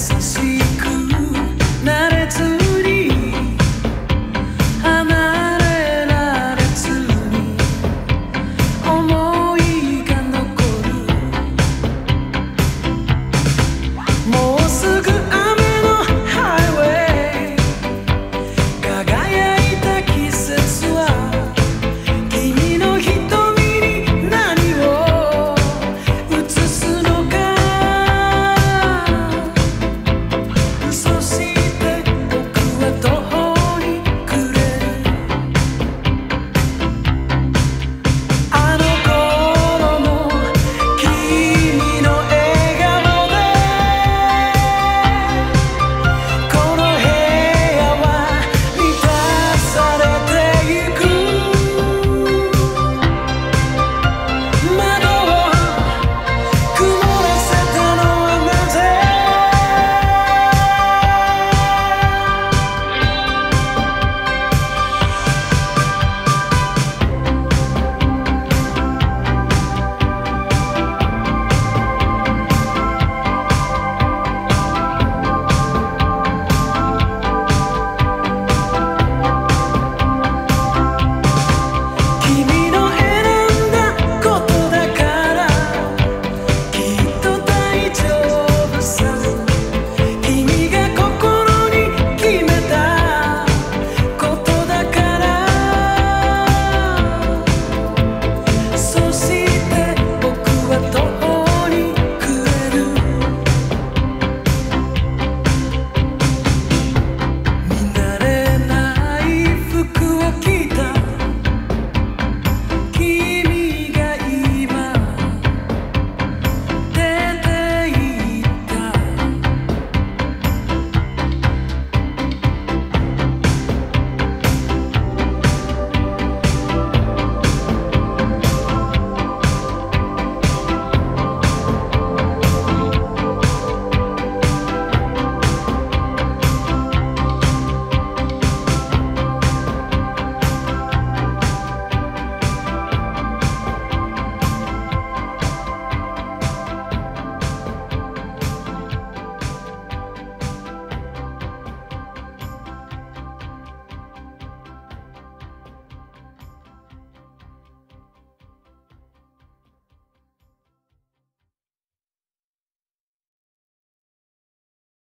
see